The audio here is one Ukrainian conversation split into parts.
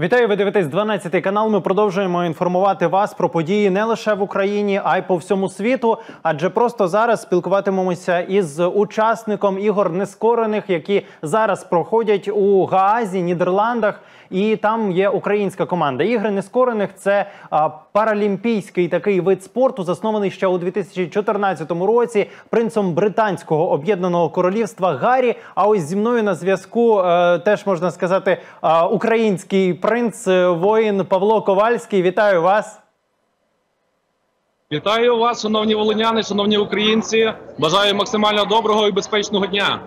Вітаю, ви дивитесь 12 канал. Ми продовжуємо інформувати вас про події не лише в Україні, а й по всьому світу. Адже просто зараз спілкуватимемося із учасником ігор нескорених, які зараз проходять у Гаазі, Нідерландах. І там є українська команда. Ігри нескорених це паралімпійський такий вид спорту, заснований ще у 2014 році принцем британського об'єднаного королівства Гаррі. А ось зі мною на зв'язку е, теж можна сказати е, український принц е, воїн Павло Ковальський. Вітаю вас. Вітаю вас, шановні волиняни, шановні українці. Бажаю максимально доброго і безпечного дня.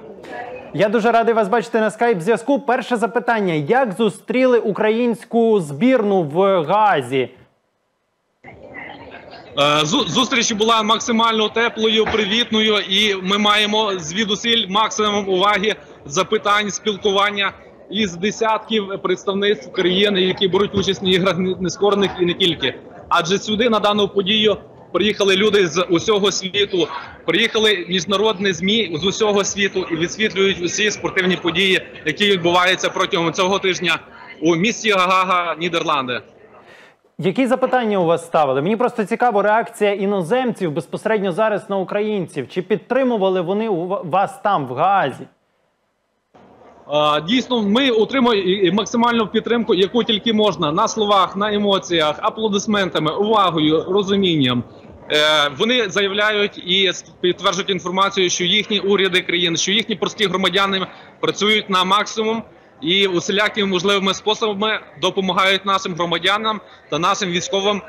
Я дуже радий вас бачити на скайп зв'язку. Перше запитання: як зустріли українську збірну в Гаазі? Е, Зустріч була максимально теплою, привітною, і ми маємо звідусиль максимум уваги, запитань, спілкування із десятків представництв країн, які беруть участь в іграх нескорених і не тільки. Адже сюди на дану подію приїхали люди з усього світу, приїхали міжнародні змі з усього світу і відсвітлюють усі спортивні події, які відбуваються протягом цього тижня у місті Гагага, Нідерланди. Які запитання у вас ставили? Мені просто цікаво реакція іноземців безпосередньо зараз на українців. Чи підтримували вони вас там в Гаазі? Дійсно, ми отримуємо максимальну підтримку, яку тільки можна на словах, на емоціях, аплодисментами, увагою, розумінням. Е, Вони заявляють і підтверджують інформацію, що їхні уряди країн, що їхні прості громадяни працюють на максимум і усілякими можливими способами допомагають нашим громадянам та нашим військовим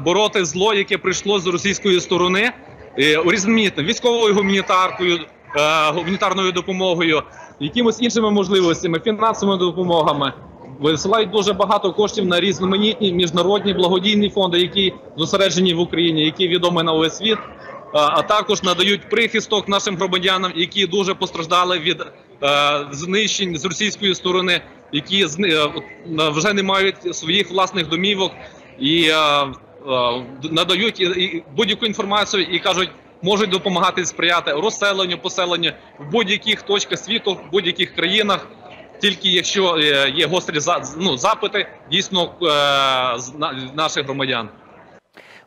бороти зло, яке прийшло з російської сторони е, різноманітно військовою гуманітаркою, е, гуманітарною допомогою, якимось іншими можливостями, фінансовими допомогами. Висилають дуже багато коштів на різноманітні міжнародні благодійні фонди, які зосереджені в Україні, які відомі на увесь світ. А також надають прихисток нашим громадянам, які дуже постраждали від е, знищень з російської сторони, які е, вже не мають своїх власних домівок і е, надають будь-яку інформацію і кажуть, можуть допомагати сприяти розселенню, поселенню в будь-яких точках світу, в будь-яких країнах. Тільки якщо е, є гострі ну, запити дійсно е, наших громадян.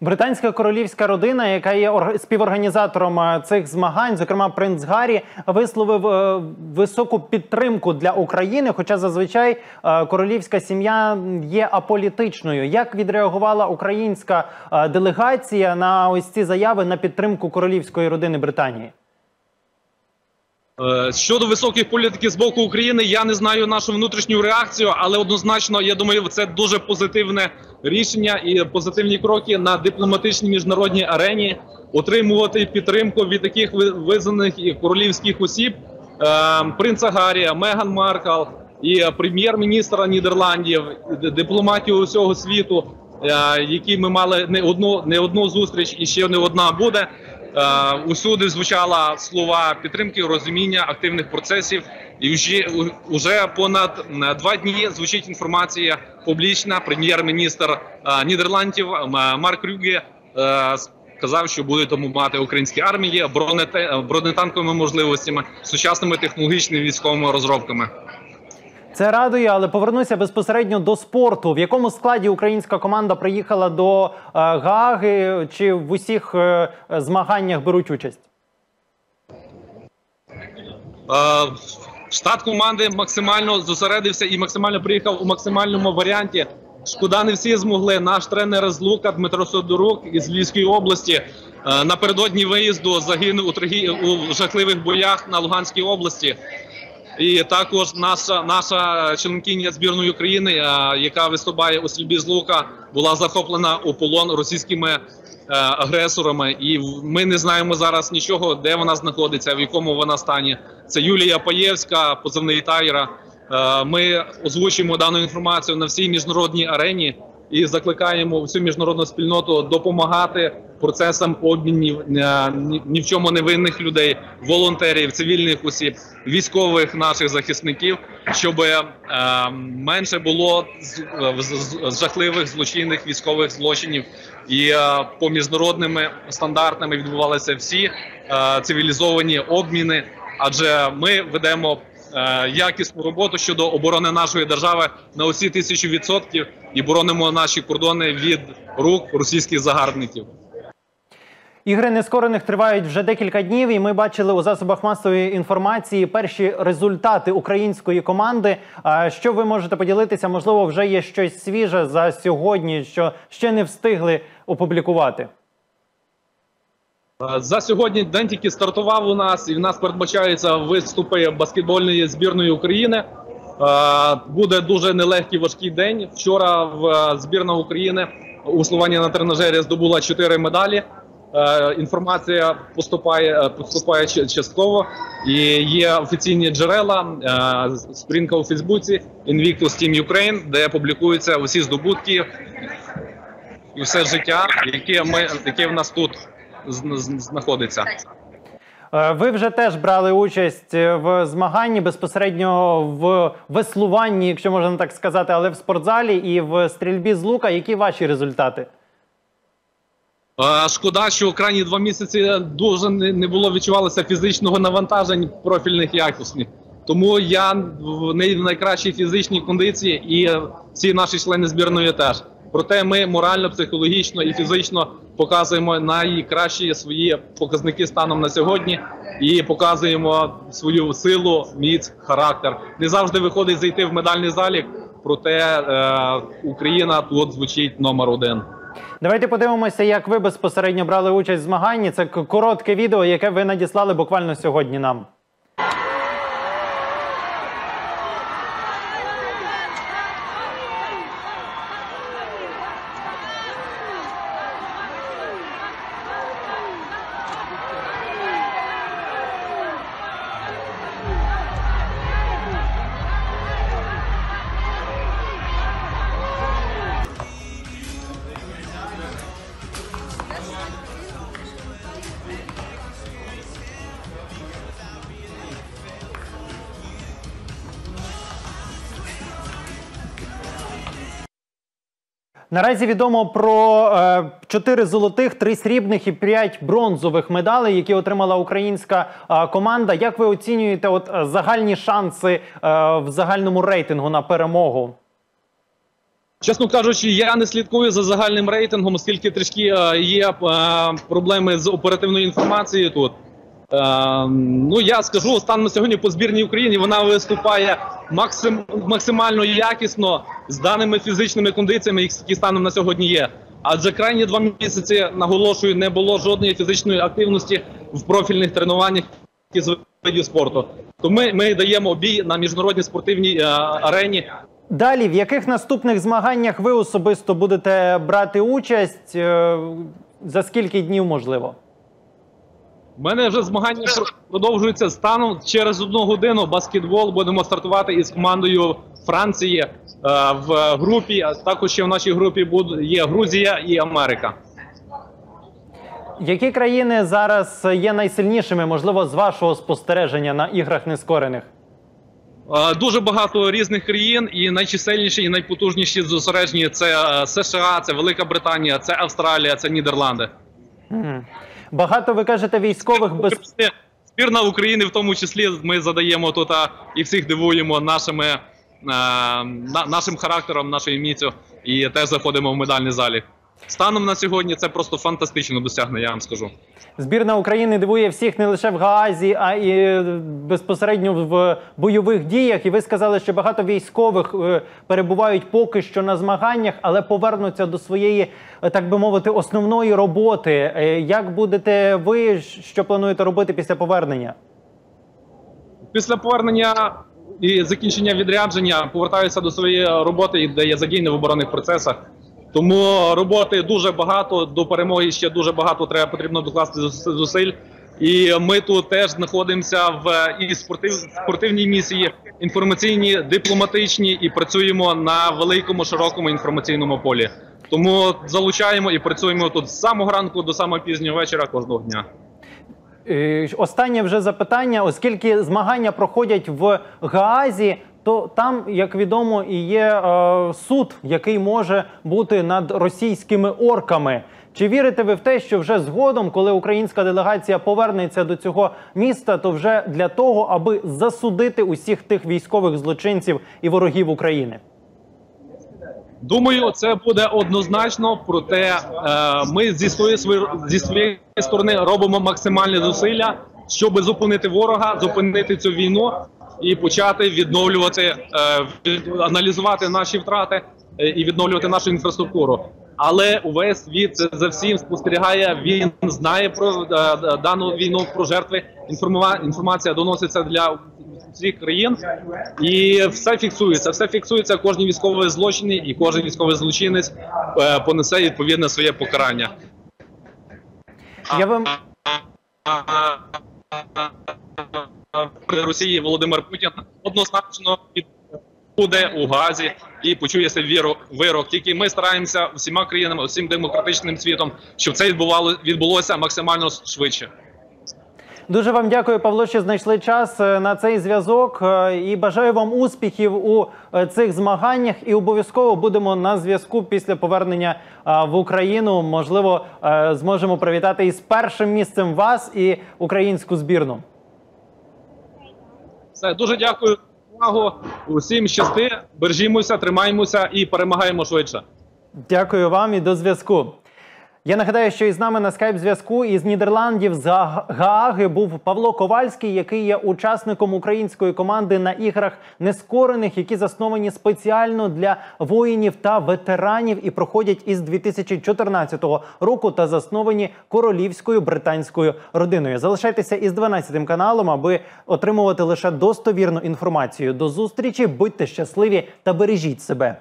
Британська королівська родина, яка є орг- співорганізатором е, цих змагань, зокрема принц Гаррі, висловив е, високу підтримку для України. Хоча зазвичай е, королівська сім'я є аполітичною. Як відреагувала українська делегація на ось ці заяви на підтримку королівської родини Британії? Е, Щодо високих політиків з боку України, я не знаю нашу внутрішню реакцію, але однозначно я думаю, це дуже позитивне рішення і позитивні кроки на дипломатичній міжнародній арені отримувати підтримку від таких ви- визнаних і королівських осіб е, принца Гаррія, Меган Маркл і прем'єр-міністра Нідерландів, дипломатів усього світу, е, які ми мали не одну не одну зустріч, і ще не одна буде. Е, усюди звучала слова підтримки, розуміння активних процесів, і вже уже понад е, два дні звучить інформація публічна. Прем'єр-міністр е, Нідерландів Марк Рюге сказав, що будуть допомагати українській армії бронете, е, бронетанковими можливостями, сучасними технологічними військовими розробками. Це радує, але повернуся безпосередньо до спорту. В якому складі українська команда приїхала до е, Гааги? Чи в усіх е, змаганнях беруть участь? Е, Штат команди максимально зосередився і максимально приїхав у максимальному варіанті. Шкода, не всі змогли. Наш тренер з Лука Дмитро Содорук із Львівської області е, напередодні виїзду загинув у, трагі... у жахливих боях на Луганській області. І також наша наша членкиня збірної України, е, яка виступає у стрільбі з лука, була захоплена у полон російськими е, агресорами. І ми не знаємо зараз нічого, де вона знаходиться, в якому вона стані. Це Юлія Паєвська, позивний Тайра. Е, Ми озвучуємо дану інформацію на всій міжнародній арені і закликаємо всю міжнародну спільноту допомагати процесам обмінів е, ні, в чому не винних людей, волонтерів, цивільних осіб, військових наших захисників, щоб е, менше було жахливих злочинних військових злочинів, і е, по міжнародними стандартами відбувалися всі цивілізовані обміни. Адже ми ведемо якісну роботу щодо оборони нашої держави на усі тисячу відсотків і боронимо наші кордони від рук російських загарбників. Ігри нескорених тривають вже декілька днів, і ми бачили у засобах масової інформації перші результати української команди. Що ви можете поділитися? Можливо, вже є щось свіже за сьогодні, що ще не встигли опублікувати. Е, За сьогодні день тільки стартував у нас, і в нас передбачаються виступи баскетбольної збірної України. Е, Буде дуже нелегкий важкий день. Вчора в е, збірна України у Словенії на тренажері здобула 4 медалі. Інформація поступає, поступає частково, і є офіційні джерела. Сторінка у Фейсбуці Invictus Team Ukraine, де публікуються усі здобутки і все життя, яке ми яке в нас тут знаходиться. Е, Ви вже теж брали участь е, в змаганні безпосередньо в веслуванні, якщо можна так сказати, але в спортзалі і в стрільбі з лука. Які ваші результати? Е, Шкода, що крайні два місяці дуже не було відчувалося фізичного навантажень профільних якісних. Тому я в не- в найкращій фізичній кондиції, і всі наші члени збірної теж. Проте ми морально, психологічно і фізично показуємо найкращі свої показники станом на сьогодні і показуємо свою силу, міць, характер. Не завжди виходить зайти в медальний залік, проте е, Україна тут звучить номер один. Давайте подивимося, як ви безпосередньо брали участь в змаганні. Це коротке відео, яке ви надіслали буквально сьогодні нам. Наразі відомо про е, 4 золотих, 3 срібних і 5 бронзових медалей, які отримала українська е, команда. Як ви оцінюєте от е, загальні шанси в загальному рейтингу на перемогу? Чесно кажучи, я не слідкую за загальним рейтингом, оскільки трішки є проблеми з оперативною інформацією тут. Ну я скажу станом на сьогодні по збірній Україні вона виступає максим, максимально якісно з даними фізичними кондиціями, які станом на сьогодні є. Адже крайні два місяці наголошую, не було жодної фізичної активності в профільних тренуваннях з видів спорту. То ми, ми даємо бій на міжнародній спортивній е, арені. Далі, в яких наступних змаганнях ви особисто будете брати участь? Е, за скільки днів можливо? У мене вже змагання пр- продовжуються станом через одну годину. Баскетбол будемо стартувати із командою Франції е, в групі. А також ще в нашій групі буде є Грузія і Америка. Які країни зараз є найсильнішими, можливо, з вашого спостереження на іграх нескорених? Е, Дуже багато різних країн, і найчисельніші і найпотужніші зосереджені це е, США, це Велика Британія, це Австралія, це Нідерланди. Мгм. Багато ви кажете військових без Збірна України, в тому числі, ми задаємо тут і всіх дивуємо нашими е, на, нашим характером, нашою міцю, і теж заходимо в медальний залі. Станом на сьогодні це просто фантастично досягнення, я вам скажу. збірна України дивує всіх не лише в Гаазі, а і е, безпосередньо в бойових діях. І ви сказали, що багато військових е, перебувають поки що на змаганнях, але повернуться до своєї, е, так би мовити, основної роботи. Як будете ви що плануєте робити після повернення? Після повернення і закінчення відрядження повертаюся до своєї роботи, де я задійний в оборонних процесах. Тому роботи дуже багато. До перемоги ще дуже багато треба потрібно докласти зус- зусиль. І ми тут теж знаходимося в і спортив, спортивній місії, інформаційній, дипломатичній, і працюємо на великому широкому інформаційному полі. Тому залучаємо і працюємо тут з самого ранку до самого пізнього вечора кожного дня. Е, Останнє вже запитання, оскільки змагання проходять в Гаазі, то там, як відомо, і є е, суд, який може бути над російськими орками. Чи вірите ви в те, що вже згодом, коли українська делегація повернеться до цього міста, то вже для того, аби засудити усіх тих військових злочинців і ворогів України? Думаю, це буде однозначно. Проте е, ми зі своєї зі своєї сторони робимо максимальні зусилля, щоб зупинити ворога, зупинити цю війну і почати відновлювати, е, аналізувати наші втрати е, і відновлювати нашу інфраструктуру. Але увесь світ за всім спостерігає. Він знає про е, е, дану війну, про жертви. Інформація доноситься для всіх країн, і все фіксується. Все фіксується. Кожні військові злочини, і кожен військовий злочинець е, понесе відповідне своє покарання. Я вам Росії Володимир Путін однозначно буде у газі і почує свій віру вирок. Тільки ми стараємося всіма країнами, всім демократичним світом, щоб це відбувало відбулося максимально швидше. Дуже вам дякую, Павло, що знайшли час е, на цей зв'язок. Е, І бажаю вам успіхів у е, цих змаганнях. І обов'язково будемо на зв'язку після повернення в Україну. Можливо, зможемо привітати із першим місцем вас і українську збірну. Все дуже дякую за увагу. Усім щасти, бережімося, тримаємося і перемагаємо швидше. Дякую вам і до зв'язку. Я нагадаю, що із нами на скайп зв'язку із Нідерландів з Га- Гааги був Павло Ковальський, який є учасником української команди на іграх нескорених, які засновані спеціально для воїнів та ветеранів і проходять із 2014 року та засновані королівською британською родиною. Залишайтеся із 12 каналом, аби отримувати лише достовірну інформацію. До зустрічі, будьте щасливі та бережіть себе.